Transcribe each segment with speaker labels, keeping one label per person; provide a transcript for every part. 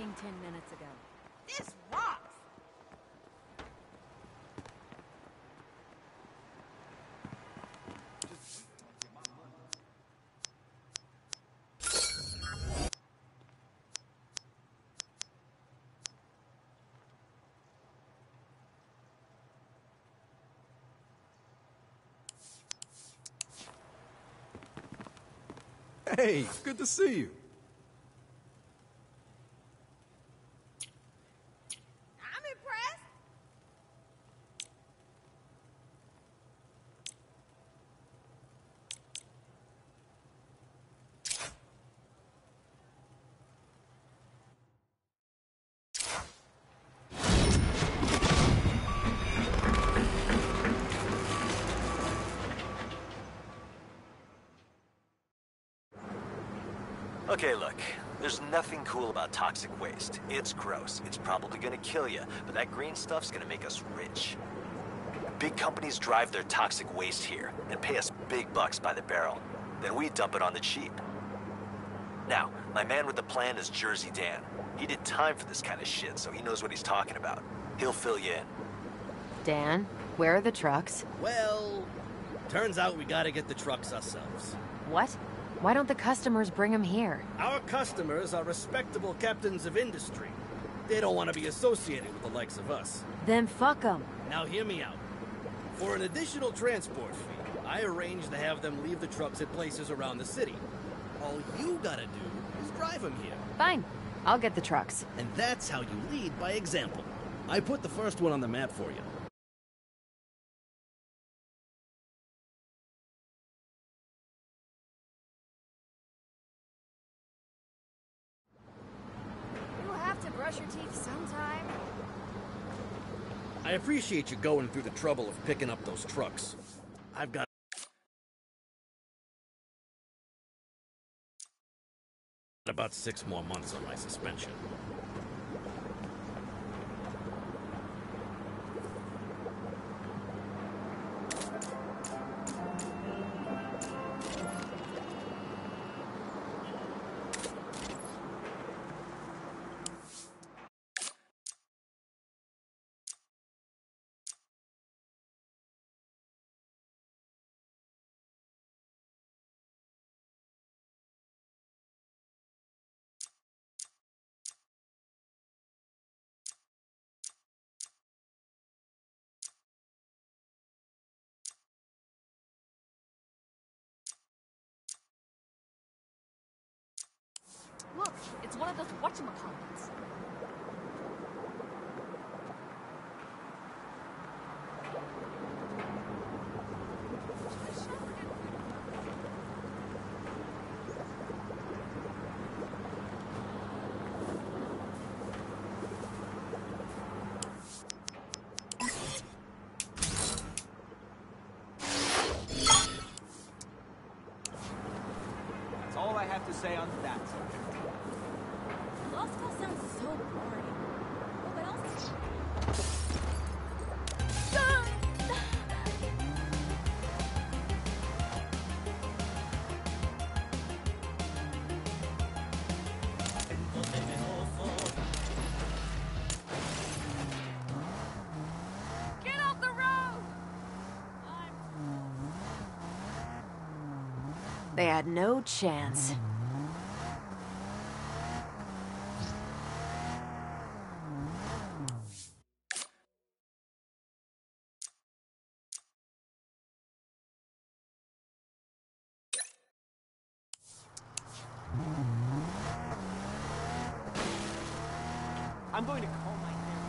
Speaker 1: talking ten minutes ago.
Speaker 2: This rocks!
Speaker 3: Hey, good to see you.
Speaker 2: I'm impressed.
Speaker 4: Okay, look. There's nothing cool about toxic waste. It's gross. It's probably gonna kill you, but that green stuff's gonna make us rich. Big companies drive their toxic waste here and pay us big bucks by the barrel. Then we dump it on the cheap. Now, my man with the plan is Jersey Dan. He did time for this kind of shit, so he knows what he's talking about. He'll fill you in.
Speaker 1: Dan, where are the trucks?
Speaker 5: Well, turns out we gotta get the trucks ourselves.
Speaker 1: What? Why don't the customers bring them here?
Speaker 5: Our customers are respectable captains of industry. They don't want to be associated with the likes of us.
Speaker 1: Then fuck them.
Speaker 5: Now hear me out. For an additional transport fee, I arranged to have them leave the trucks at places around the city. All you gotta do is drive them here.
Speaker 1: Fine. I'll get the trucks.
Speaker 5: And that's how you lead by example. I put the first one on the map for. You
Speaker 2: have to brush your teeth sometime.
Speaker 5: I appreciate you going through the trouble of picking up those trucks. I've got about six more months on my suspension.
Speaker 2: Look, it's one of those whatchamacallits.
Speaker 6: That's all I have to say on that subject.
Speaker 1: They had no chance.
Speaker 6: I'm going to call my therapist.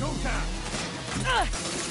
Speaker 6: Go time!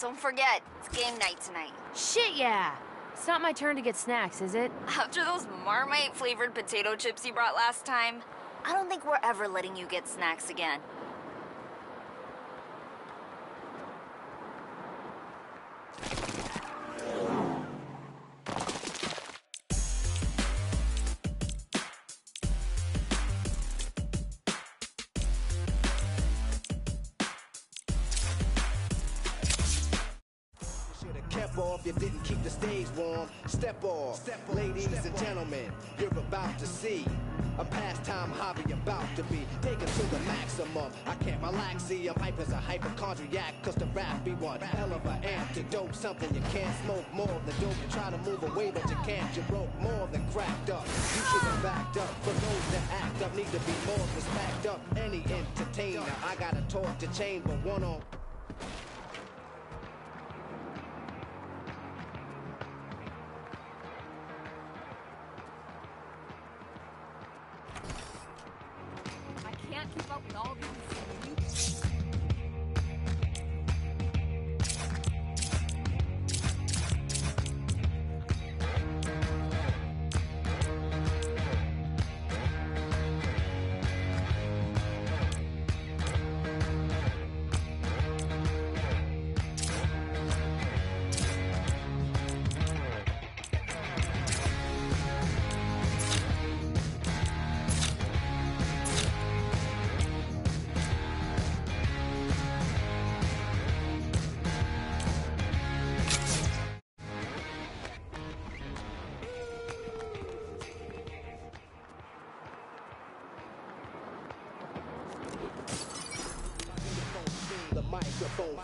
Speaker 7: Don't forget, it's game night tonight.
Speaker 1: Shit, yeah! It's not my turn to get snacks, is it?
Speaker 7: After those Marmite flavored potato chips you brought last time, I don't think we're ever letting you get snacks again.
Speaker 8: Off, you didn't keep the stage warm. Step off, ladies and gentlemen, you're about to see a pastime hobby about to be taken to the maximum. I can't relax, see, I'm hype as a hypochondriac, cause the rap be one hell of an antidote. Something you can't smoke more than dope. You try to move away, but you can't. You broke more than cracked up. You should have backed up. For those that act up, need to be more respect up. Any entertainer, I got a talk to chamber one on.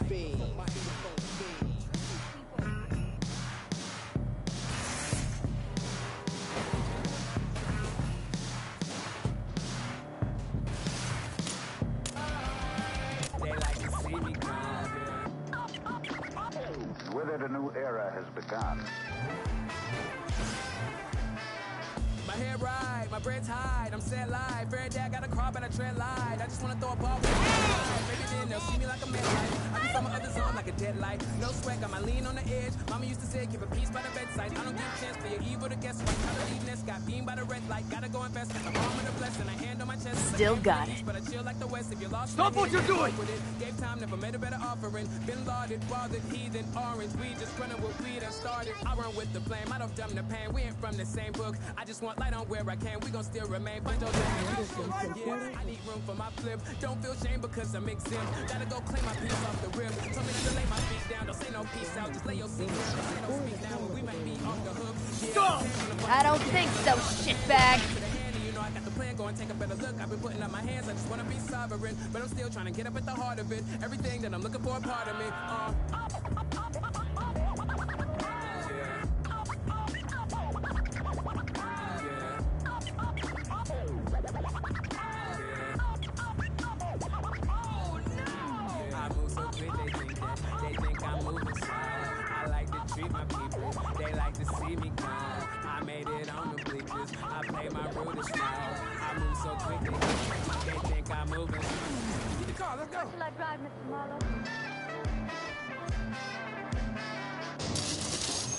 Speaker 2: With
Speaker 9: it, a new era has begun.
Speaker 6: My hair right, my braids hide, I'm set live. Fair day, I got a car, but I tread light. I just wanna throw a ball Maybe then they'll see me like a man light. I can feel my other zone like a dead light. No sweat, got my lean on the edge. Mama used to say, keep a peace by the bedside. I don't give a chance for your evil to guess. So I try to leave nest, got beamed by the red light. Gotta go invest. Got the arm with a blessing, a hand on my chest.
Speaker 1: Still got it.
Speaker 6: But I chill like the West. If you lost,
Speaker 3: Stop what you're doing!
Speaker 6: Gave time, never made a better offering. Been lauded, bothered, heathen, orange. We just running what we done started. I run with the flame, I don't dumb the pain. We ain't from the same book. I just want light on where I can. We gon' still remain. Bunch of yeah, I need room for my flip. Don't feel shame because I'm exempt. Gotta go claim my piece off the rip. Told me not to lay my feet down. Don't say no peace out. Just lay your seat down. Don't say no speak down. We might be off the hook. Yeah,
Speaker 3: Stop!
Speaker 1: I don't think so, shitbag.
Speaker 6: to the hand, and you know I got the plan
Speaker 10: Go and take a better look. I've been putting up my hands. I just wanna be sovereign, but I'm still trying to get up at the heart of it. Everything that I'm looking for, a part of me. Uh. Think I'm moving slow. Get the car, let's go.
Speaker 6: Shall I drive, Mr. Marlowe?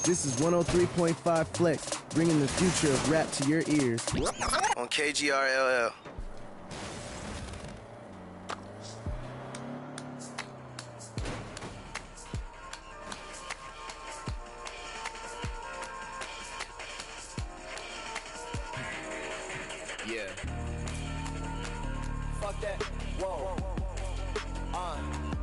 Speaker 3: This is 103.5 Flex, bringing the future of rap to your ears.
Speaker 11: On KGRLL.
Speaker 12: Yeah. Fuck that. Whoa. Uh.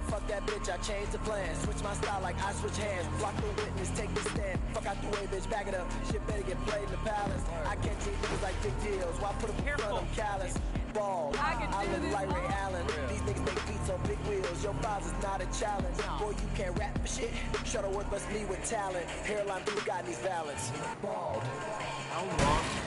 Speaker 12: Fuck that bitch, I changed the plan. Switch my style like I switch hands. Block the witness, take the stand. Fuck out the way, bitch, back it up. Shit better get played in the palace. I can't treat niggas like big deals. Why put them in front of them callous? Ball. I, live like Ray Allen. These niggas make beats on big wheels. Your files is not a challenge. Boy, you can't rap for shit. Shuttleworth must me with talent. Hairline blue got these balance. Bald.
Speaker 10: Yeah.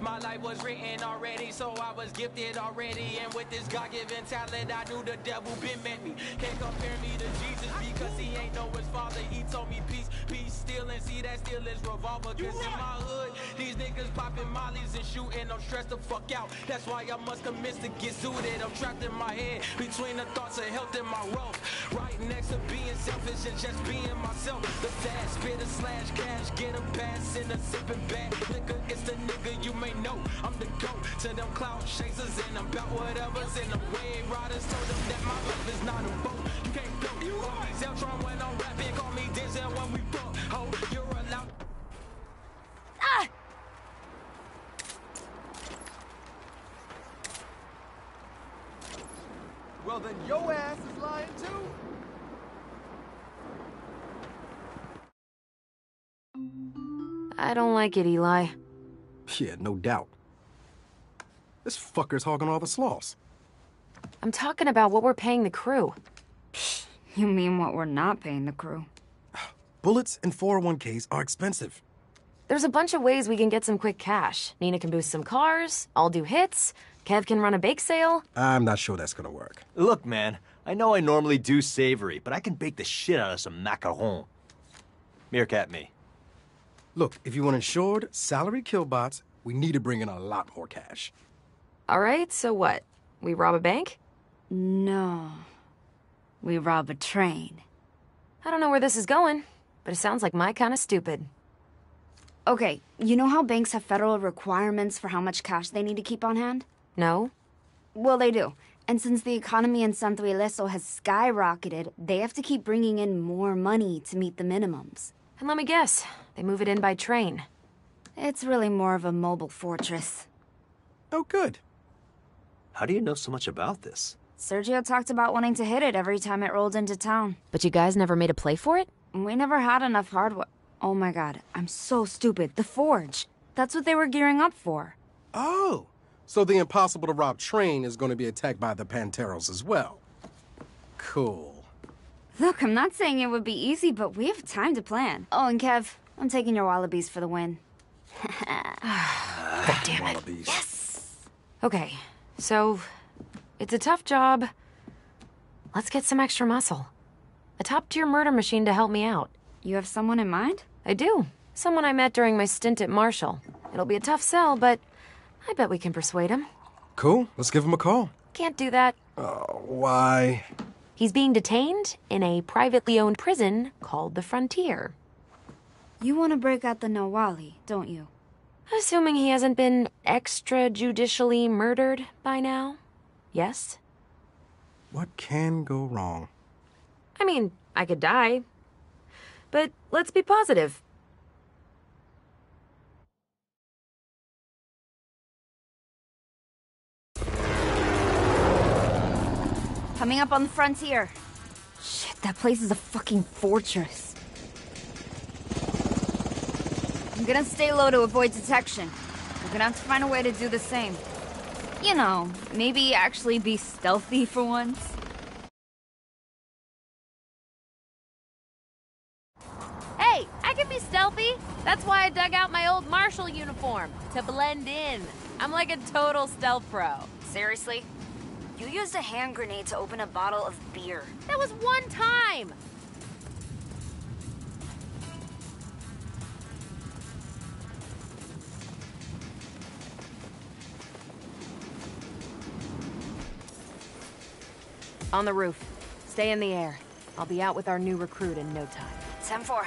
Speaker 10: My life was written already, so I was gifted already. And with this God-given talent, I knew the devil been met me. Can't compare me to Jesus because he ain't know his father. He told me peace, peace, still, and see that still is revolver. Cause in my hood, these niggas popping mollies and shooting. I'm stressed the fuck out. That's why I must commence to get suited. I'm trapped in my head between the thoughts of health and my wealth. Right next to being selfish and just being myself. The fast a slash cash, get a pass in a sipping bag. Nigga, it's the nigga you may know. I'm the goat to them cloud chasers and I'm about whatever's in the way. Riders told them that my life is not a boat. You can't float. Call me Zeltron when I'm rapping. Call me Denzel when we fuck. Ho, you're allowed.
Speaker 13: Ah!
Speaker 14: Well, then your ass is lying too.
Speaker 1: I don't like it, Eli.
Speaker 15: Yeah, no doubt. This fucker's hogging all the sloss.
Speaker 1: I'm talking about what we're paying the crew.
Speaker 7: You mean what we're not paying the crew?
Speaker 15: Bullets and 401ks are expensive.
Speaker 1: There's a bunch of ways we can get some quick cash. Neenah can boost some cars, I'll do hits, Kev can run a bake sale.
Speaker 15: I'm not sure that's gonna work.
Speaker 16: Look, man, I know I normally do savory, but I can bake the shit out of some macaron. Meerkat me.
Speaker 15: Look, if you want insured, salary killbots, we need to bring in a lot more cash.
Speaker 1: All right, so what? We rob a bank?
Speaker 7: No. We rob a train.
Speaker 1: I don't know where this is going, but it sounds like my kind of stupid.
Speaker 7: Okay, you know how banks have federal requirements for how much cash they need to keep on hand?
Speaker 1: No?
Speaker 7: Well, they do. And since the economy in Santo Ileso has skyrocketed, they have to keep bringing in more money to meet the minimums.
Speaker 1: And let me guess, they move it in by train.
Speaker 7: It's really more of a mobile fortress.
Speaker 15: Oh, good.
Speaker 16: How do you know so much about this?
Speaker 7: Sergio talked about wanting to hit it every time it rolled into town.
Speaker 1: But you guys never made a play for it?
Speaker 7: We never had enough hardware. Oh my god, I'm so stupid. The Forge. That's what they were gearing up for.
Speaker 15: Oh, so the impossible to rob train is going to be attacked by the Panteros as well. Cool.
Speaker 7: Look, I'm not saying it would be easy, but we have time to plan. Oh, and Kev, I'm taking your wallabies for the win.
Speaker 1: God damn it. Yes! Okay, so it's a tough job. Let's get some extra muscle. A top tier murder machine to help me out.
Speaker 7: You have someone in mind?
Speaker 1: I do. Someone I met during my stint at Marshall. It'll be a tough sell, but I bet we can persuade him.
Speaker 15: Cool, let's give him a call.
Speaker 1: Can't do that.
Speaker 15: Oh, why?
Speaker 1: He's being detained in a privately owned prison called the Frontier.
Speaker 7: You want to break out the Nahualli, don't you?
Speaker 1: Assuming he hasn't been extrajudicially murdered by now? Yes?
Speaker 15: What can go wrong?
Speaker 1: I mean, I could die. But let's be positive.
Speaker 7: Coming up on the frontier. Shit, that place is a fucking fortress. I'm gonna stay low to avoid detection.
Speaker 17: We're gonna have to find a way to do the same. You know, maybe actually be stealthy for once.
Speaker 1: Hey, I can be stealthy. That's why I dug out my old Marshall uniform, to blend in. I'm like a total stealth pro.
Speaker 7: Seriously? You used a hand grenade to open a bottle of beer.
Speaker 1: That was one time! On the roof. Stay in the air. I'll be out with our new recruit in no time.
Speaker 7: 10-4.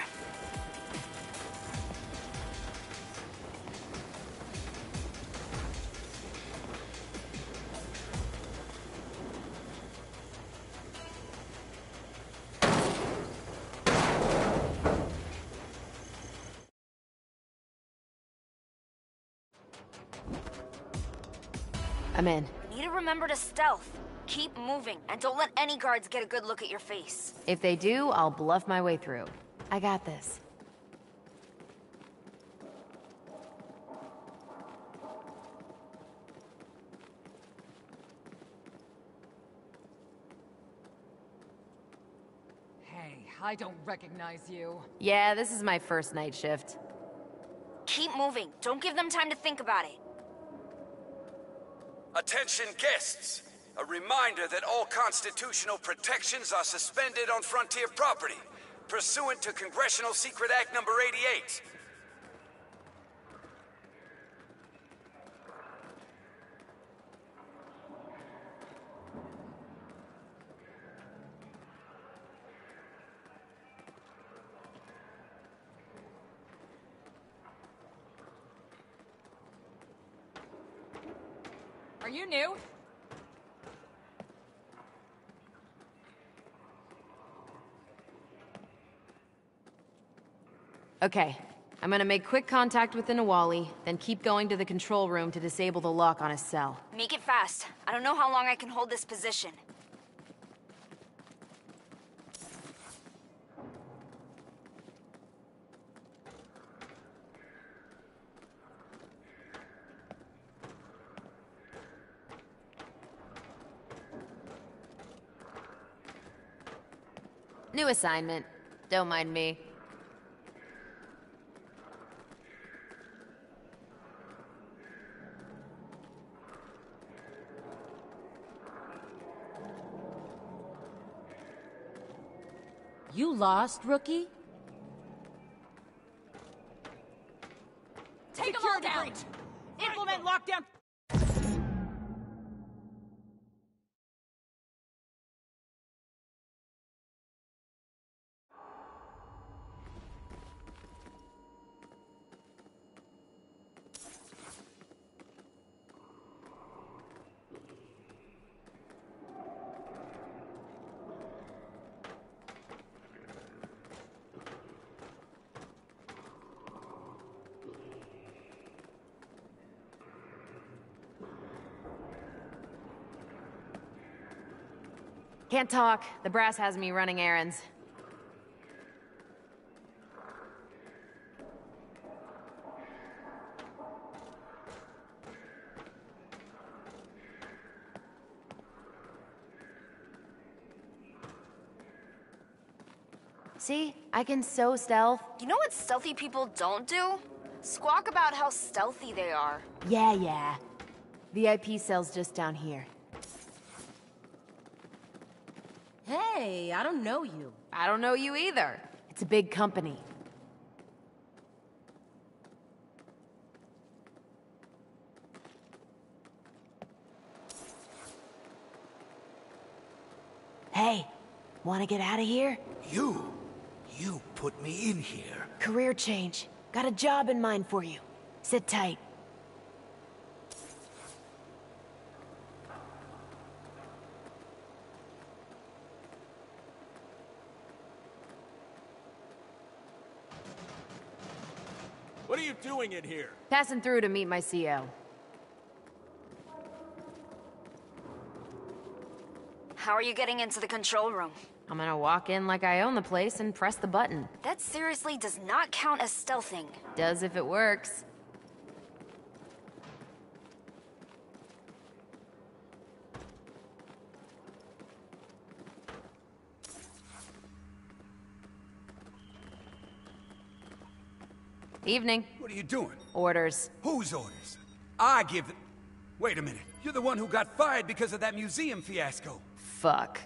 Speaker 1: I'm in.
Speaker 7: Need to remember to stealth. Keep moving, and don't let any guards get a good look at your face.
Speaker 1: If they do, I'll bluff my way through. I got this.
Speaker 2: Hey, I don't recognize you.
Speaker 1: Yeah, this is my first night shift.
Speaker 7: Keep moving. Don't give them time to think about it.
Speaker 18: Attention guests! A reminder that all constitutional protections are suspended on Frontier property, pursuant to Congressional Secret Act number 88.
Speaker 2: Are you new?
Speaker 1: Okay, I'm gonna make quick contact with the Nahualli, then keep going to the control room to disable the lock on his cell.
Speaker 7: Make it fast. I don't know how long I can hold this position.
Speaker 1: New assignment. Don't mind me.
Speaker 19: You lost, rookie?
Speaker 2: Take them all down! Implement lockdown!
Speaker 1: Can't talk. The brass has me running errands. See? I can so stealth.
Speaker 7: You know what stealthy people don't do? Squawk about how stealthy they are.
Speaker 1: Yeah, yeah. VIP cell's just down here.
Speaker 19: Hey, I don't know you.
Speaker 1: I don't know you either. It's a big company. Hey, wanna get out of here?
Speaker 20: You? You put me in here.
Speaker 1: Career change. Got a job in mind for you. Sit tight.
Speaker 5: What are you doing in here?
Speaker 1: Passing through to meet my CO.
Speaker 7: How are you getting into the control room?
Speaker 1: I'm gonna walk in like I own the place and press the button.
Speaker 7: That seriously does not count as stealthing.
Speaker 1: Does if it works. Evening.
Speaker 18: What are you doing?
Speaker 1: Orders.
Speaker 18: Whose orders? I give the... Wait a minute. You're the one who got fired because of that museum fiasco.
Speaker 1: Fuck.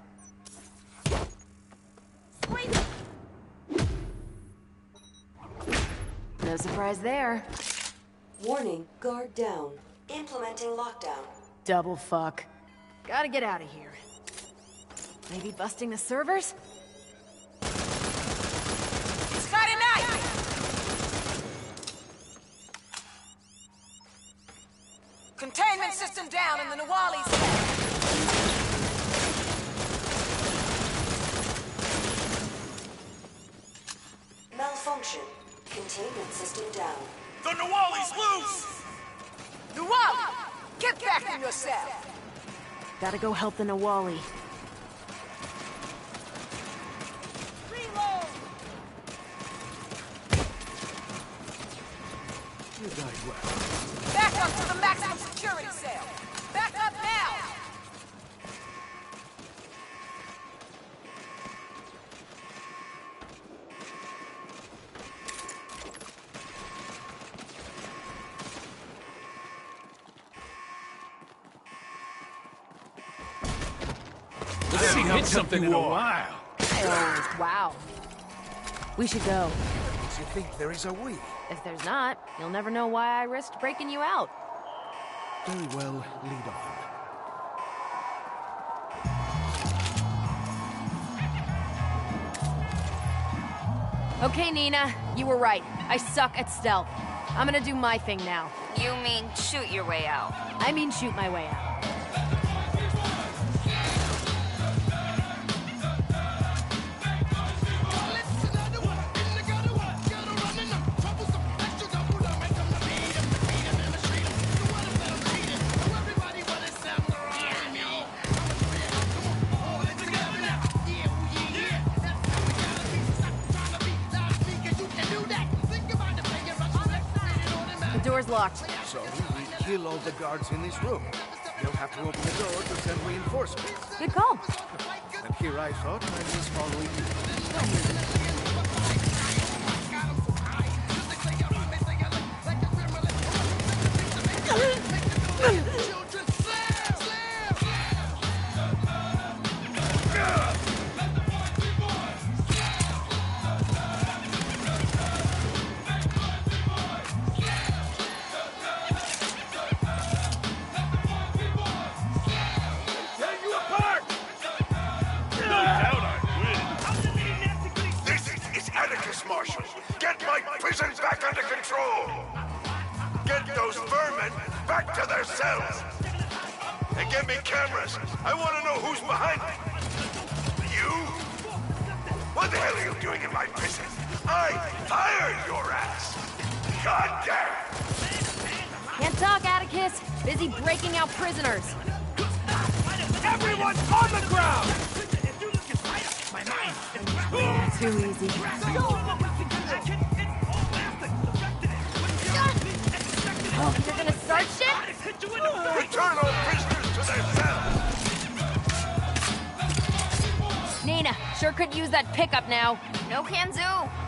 Speaker 1: No surprise there.
Speaker 21: Warning, guard down. Implementing lockdown.
Speaker 1: Double fuck. Gotta get out of here. Maybe busting the servers?
Speaker 22: Friday night! Containment system down in the Nahualli's
Speaker 21: Malfunction. Containment system down.
Speaker 22: The Nahualli's loose! Nahualli! Get back in your cell!
Speaker 1: Gotta go help the Nahualli.
Speaker 22: Reload!
Speaker 20: You died well.
Speaker 22: Back up to the maximum security cell! Back up now!
Speaker 20: I haven't hit something in a while.
Speaker 1: Oh, wow. We should go.
Speaker 20: Do you think there is a we?
Speaker 1: If there's not, you'll never know why I risked breaking you out.
Speaker 20: Very well, lead on.
Speaker 1: Okay, Neenah, you were right. I suck at stealth. I'm gonna do my thing now.
Speaker 7: You mean shoot your way out?
Speaker 1: I mean shoot my way out. Door's locked.
Speaker 20: So we kill all the guards in this room. They'll have to open the door to send reinforcements.
Speaker 1: Good call.
Speaker 20: And here I thought I was following you.
Speaker 23: you
Speaker 24: doing in my prison? I fired your ass. God damn.
Speaker 1: Can't talk, Atticus. Busy breaking out prisoners.
Speaker 23: Everyone on the ground!
Speaker 1: Too easy. Oh, you're gonna start shit?
Speaker 24: Return all prisoners to their cells.
Speaker 1: Neenah, sure could use that pickup now.
Speaker 7: No can do.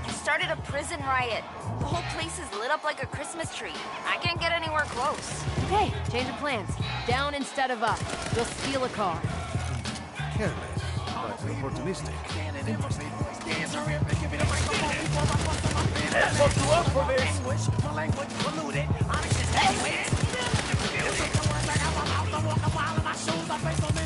Speaker 7: You started a prison riot. The whole place is lit up like a Christmas tree. I can't get anywhere close.
Speaker 1: Okay, change of plans. Down instead of up. We'll steal a car.
Speaker 20: Careless, but opportunistic.
Speaker 23: That's what you up for this!
Speaker 22: Just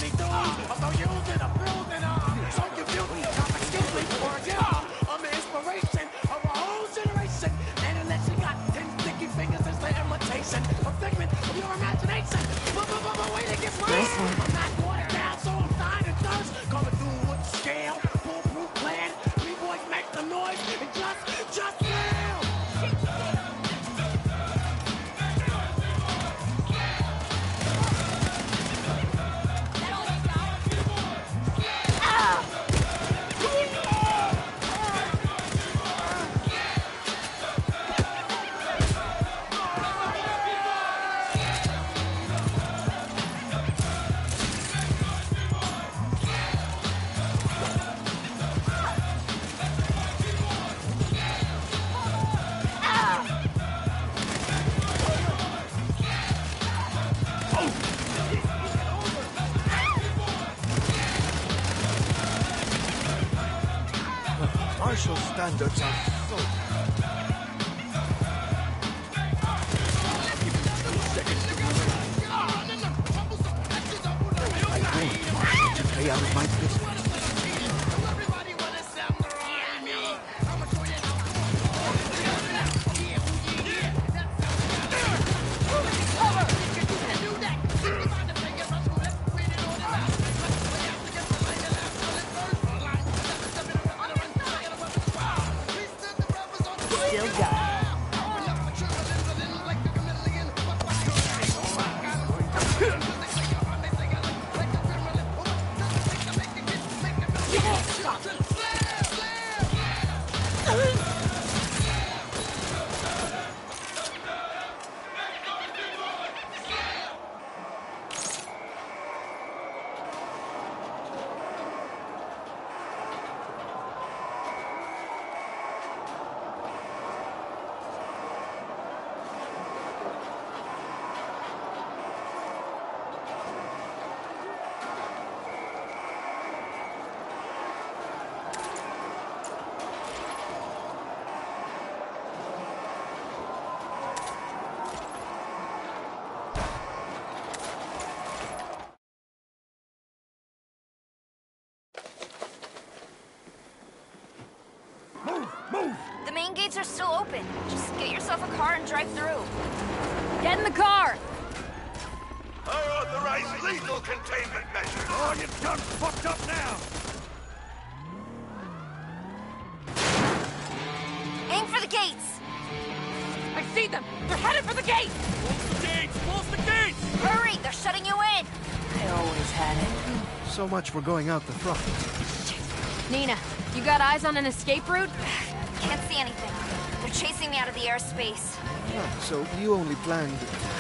Speaker 20: Marshall standards are so I want Marshall to stay out of my
Speaker 7: main gates are still open. Just get yourself a car and drive through.
Speaker 1: Get in the car!
Speaker 24: I authorize lethal containment measures.
Speaker 23: Oh, you done fucked up now!
Speaker 7: Aim for the gates!
Speaker 1: I see them! They're headed for the gate!
Speaker 23: Close the gates! Close the gates!
Speaker 7: Hurry! They're shutting you in!
Speaker 1: I always had it.
Speaker 20: So much for going out the front.
Speaker 1: Neenah, you got eyes on an escape route?
Speaker 7: Can't see anything. They're chasing me out of the airspace.
Speaker 20: Ah, so you only planned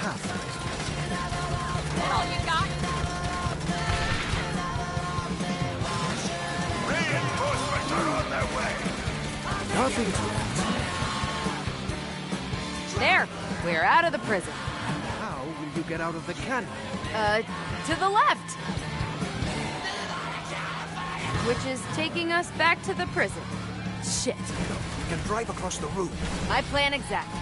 Speaker 20: half of it.
Speaker 1: All you got?
Speaker 24: Reinforcements are on their way.
Speaker 20: Nothing to
Speaker 1: There! We're out of the prison.
Speaker 20: How will you get out of the canyon?
Speaker 1: Uh, to the left! Which is taking us back to the prison. Shit.
Speaker 20: We can drive across the room.
Speaker 1: My plan exactly.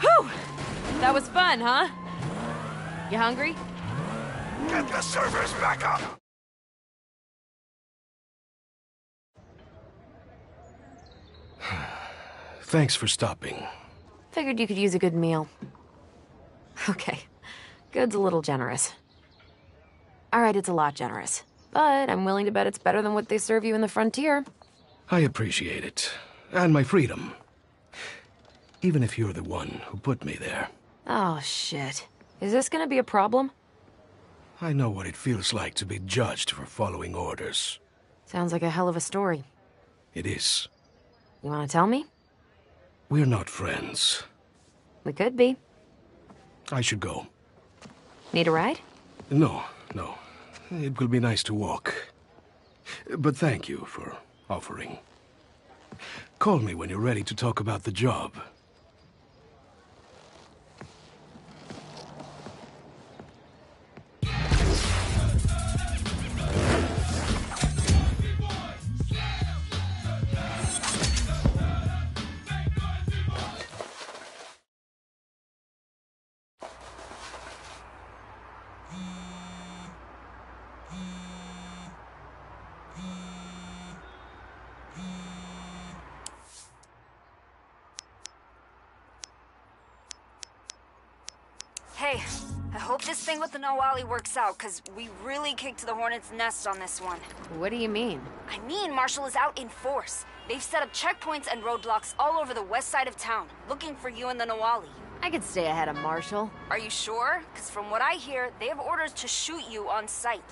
Speaker 1: Whew! That was fun, huh? You hungry?
Speaker 24: Get the servers back up.
Speaker 20: Thanks for stopping.
Speaker 1: Figured you could use a good meal. Okay. Good's a little generous. Alright, it's a lot generous. But I'm willing to bet it's better than what they serve you in the frontier.
Speaker 20: I appreciate it. And my freedom. Even if you're the one who put me there.
Speaker 1: Oh, shit. Is this gonna be a problem?
Speaker 20: I know what it feels like to be judged for following orders.
Speaker 1: Sounds like a hell of a story.
Speaker 20: It is.
Speaker 1: You wanna tell me?
Speaker 20: We're not friends.
Speaker 1: We could be.
Speaker 20: I should go.
Speaker 1: Need a ride?
Speaker 20: No, no. It will be nice to walk. But thank you for offering. Call me when you're ready to talk about the job.
Speaker 7: I hope this thing with the Nahualli works out, because we really kicked the hornet's nest on this one.
Speaker 1: What do you mean?
Speaker 7: I mean, Marshall is out in force. They've set up checkpoints and roadblocks all over the west side of town, looking for you and the Nahualli.
Speaker 1: I could stay ahead of Marshall.
Speaker 7: Are you sure? Because from what I hear, they have orders to shoot you on sight.